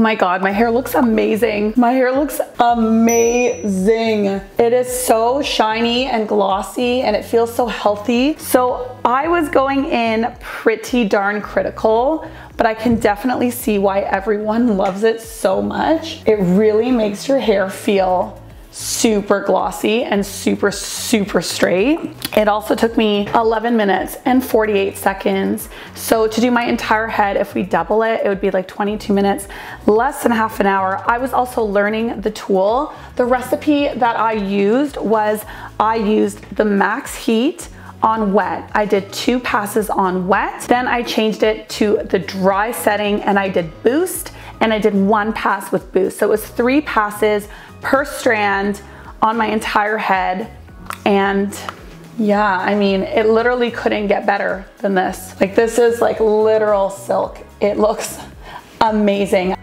My God, my hair looks amazing. My hair looks amazing. It is so shiny and glossy and it feels so healthy. So I was going in pretty darn critical, but I can definitely see why everyone loves it so much. It really makes your hair feel super glossy and super, super straight. It also took me 11 minutes and 48 seconds. So to do my entire head, if we double it, it would be like 22 minutes, less than half an hour. I was also learning the tool. The recipe that I used was I used the max heat on wet. I did two passes on wet, then I changed it to the dry setting and I did boost and I did one pass with boost. So it was three passes per strand on my entire head. And yeah, I mean, it literally couldn't get better than this. Like this is like literal silk. It looks amazing.